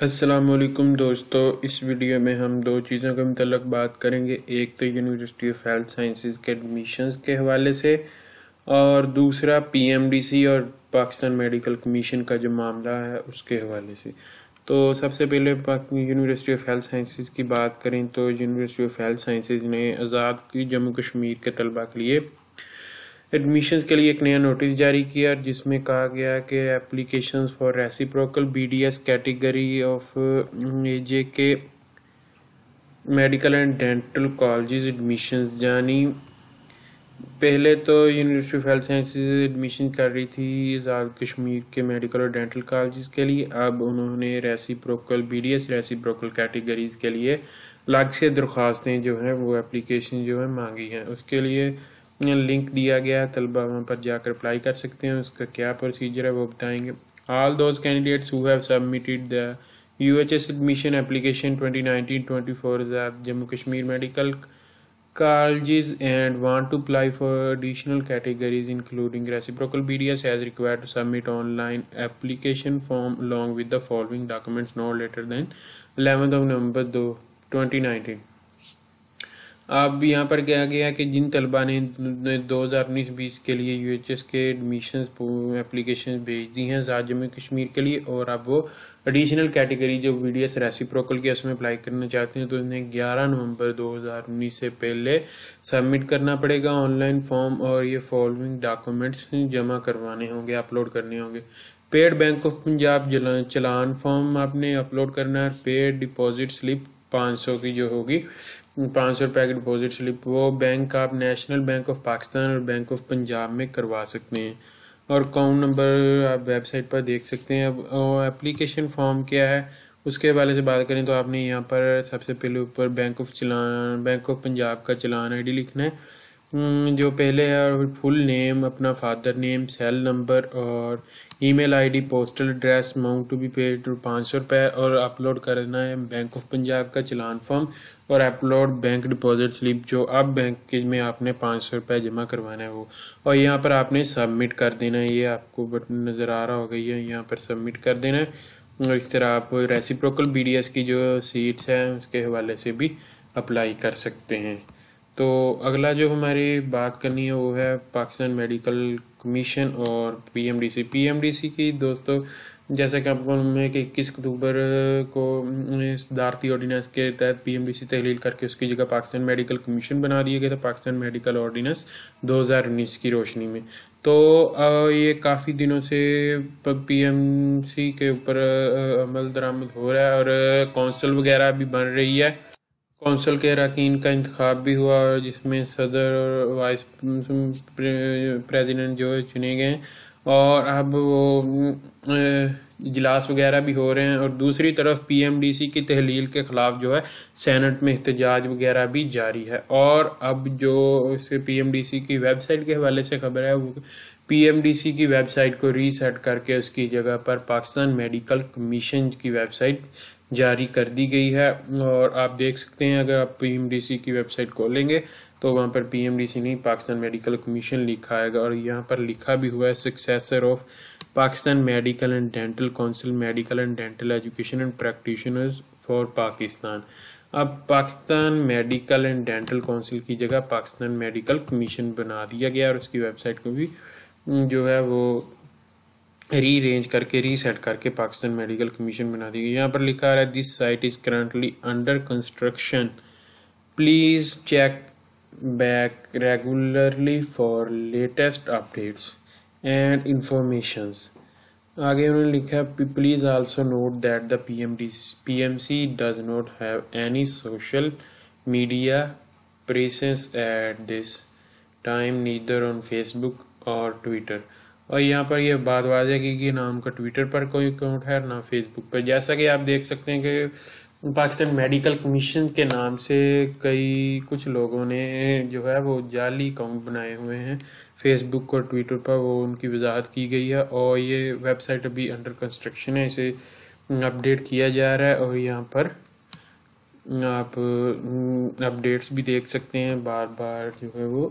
السلام علیکم دوستو، اس ویڈیو میں ہم دو چیزوں کے متعلق بات کریں گے۔ ایک تو یونیورسٹی آف ہیلتھ سائنسز کے ایڈمیشنز کے حوالے سے اور دوسرا پی ایم ڈی سی اور پاکستان میڈیکل کمیشن کا جو معاملہ ہے اس کے حوالے سے۔ تو سب سے پہلے یونیورسٹی آف ہیلتھ سائنسز کی بات کریں تو یونیورسٹی آف ہیلتھ سائنسز نے آزاد کی جموں کشمیر کے طلبہ کے لیے ایڈمیشنز کے لیے ایک نیا نوٹس جاری کیا، جس میں کہا گیا کہ applications for reciprocal B D S category of A J K medical and dental colleges admissions جانی پہلے تو university of health sciences admission کر رہی تھی آزاد کشمیر کے میڈیکل اور ڈینٹل کالجز کے لیے، اب انہوں نے reciprocal B D S reciprocal categories کے لیے الگ سے درخواستیں جو ہیں، وہ اپلیکیشن جو ہیں مانگی ہیں۔ اس کے لیے لنک دیا گیا ہے طلبہ وہاں پر جا کر اپلائی کر سکتے ہیں اس کا کیا پروسیجر ہے وہ بتائیں گے all those candidates who have submitted the U H S admission application 2019-24 Jammu Kashmir medical colleges and want to apply for additional categories including reciprocal BDS as required to submit online application form along with the following documents no later than 11th of November 2019 اب یہاں پر کیا گیا کہ جن طلبہ نے دو ہزار انیس بیس کے لیے یو ایچ ایس کے ایڈمیشنز اپلیکیشن بھیج دی ہیں آزاد جموں کشمیر کے لیے اور اب وہ ایڈیشنل کیٹیگری جو وی ڈی ایس ریسی پروکل کی اس میں اپلائی کرنا چاہتے ہیں تو انہیں گیارہ نومبر دو ہزار انیس سے پہلے سبمٹ کرنا پڑے گا آن لائن فارم اور یہ فالوئنگ ڈاکومنٹس جمع کروانے ہوں گے اپلوڈ کرنے ہوں گے۔ Paid bank of Punjab challan form آپ نے اپلوڈ کرنا ہے پیڈ ڈپازٹ سلپ پانچ سو کی جو ہوگی پانچ سو روپے کی ڈپازٹ سلپ وہ بینک آپ نیشنل بینک آف پاکستان اور بینک آف پنجاب میں کروا سکتے ہیں۔ اور اکاؤنٹ نمبر آپ ویب سائٹ پر دیکھ سکتے ہیں۔ اب اپلیکیشن فارم کیا ہے، اس کے حوالے سے بات کریں تو آپ نے یہاں پر سب سے پہلے اوپر bank of challan bank of Punjab کا چلان آئی ڈی لکھنا ہے۔ جو پہلے ہے فل نیم اپنا فادر نیم سیل نمبر اور email I D postal address amount to be paid پانچ سو روپے اور اپلوڈ کرنا ہے بینک آف پنجاب کا چلان فارم اور اپلوڈ بینک ڈپازٹ سلپ جو اب بینک میں آپ نے پانچ سو روپے جمع کروانا ہے وہ۔ اور یہاں پر آپ نے سبمٹ کر دینا ہے۔ یہ آپ کو بٹن نظر آ رہا ہوگا، یہ یہاں پر سبمٹ کر دینا ہے۔ اور اس طرح آپ ریسیپروکل بی ڈی ایس کی جو سیٹس ہیں، اس کے حوالے سے بھی اپلائی کر سکتے ہیں۔ تو اگلا جو ہماری بات کرنی ہے وہ ہے پاکستان میڈیکل کمیشن اور P M D C. P M D C کی دوستو، جیسا کہ آپ کو میں کہ اکیس اکتوبر کو صدارتی آرڈیننس کے تحت پی ایم ڈی سی تحلیل کر کے اس کی جگہ پاکستان میڈیکل کمیشن بنا دیا گیا تھا پاکستان میڈیکل آرڈیننس دو ہزار انیس کی روشنی میں۔ تو یہ کافی دنوں سے پی ایم سی کے اوپر عمل درآمد ہو رہا ہے اور کونسل وغیرہ بھی بن رہی ہے۔ کونسل کے اراکین کا انتخاب بھی ہوا جس میں صدر اور وائس پریزیڈنٹ جو چنے گئے اور اب وہ اجلاس وغیرہ بھی ہو رہے ہیں اور دوسری طرف پی ایم ڈی سی کی تحلیل کے خلاف جو ہے سینٹ میں احتجاج وغیرہ بھی جاری ہے اور اب جو اس پی ایم ڈی سی کی ویب سائٹ کے حوالے سے خبر ہے، وہ پی ایم ڈی سی کی ویب سائٹ کو ری سیٹ کر کے اس کی جگہ پر پاکستان میڈیکل کمیشن کی ویب سائٹ جاری کر دی گئی ہے اور آپ دیکھ سکتے ہیں اگر آپ پی ایم ڈی سی کی ویب سائٹ کھولیں گے تو وہاں پر پی ایم ڈی سی نہیں، پاکستان میڈیکل کمیشن لکھا آئے گا اور یہاں پر لکھا بھی ہوا ہے successor of Pakistan medical and dental council medical and dental education and practitioners for Pakistan اب Pakistan medical and dental council کی جگہ پاکستان میڈیکل کمیشن بنا دیا گیا اور اس کی ویب سائٹ کو بھی جو ہے وہ ری رینج کر کے ری سیٹ کر کے پاکستان میڈیکل کمیشن بنا دی گئی یہاں پر لکھا رہا ہے this site is currently under construction please check back regularly for latest updates and informations آگے انہوں نے لکھا please also note that the P M D P M C does not have any social media presence at this time neither on Facebook اور Twitter اور یہاں پر یہ بات واضح کی کہ نام کا ٹویٹر پر کوئی اکاؤنٹ ہے، نہ فیس بک پر۔ جیسا کہ آپ دیکھ سکتے ہیں کہ پاکستان میڈیکل کمیشن کے نام سے کئی کچھ لوگوں نے جو ہے وہ جعلی اکاؤنٹ بنائے ہوئے ہیں۔ فیس بک اور ٹویٹر پر وہ ان کی وضاحت کی گئی ہے اور یہ ویب سائٹ ابھی انڈر کنسٹرکشن ہے، اسے اپڈیٹ کیا جا رہا ہے اور یہاں پر آپ اپڈیٹس بھی دیکھ سکتے ہیں، بار بار جو ہے وہ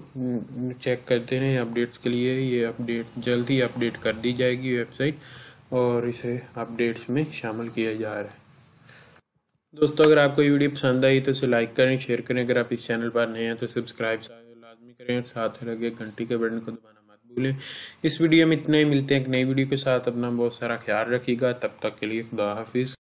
چیک کرتے ہیں اپڈیٹس کے لیے۔ یہ اپڈیٹ جلد ہی اپڈیٹ کر دی جائے گی ویب سائٹ اور اسے اپڈیٹس میں شامل کیا جا رہا ہے۔ دوستو، اگر آپ کو یہ ویڈیو پسند آئی تو اسے لائک کریں شیئر کریں۔ اگر آپ اس چینل پر نئے ہیں تو سبسکرائب لازمی کریں اور ساتھ لگے گھنٹی کے بٹن کو دبانا مت بھولیں۔ اس ویڈیو میں اتنے ہی، ملتے ہیں ایک نئی ویڈیو کے ساتھ۔ اپنا بہت سارا خیال رکھیے گا۔ تب تک کے لیے خدا حافظ۔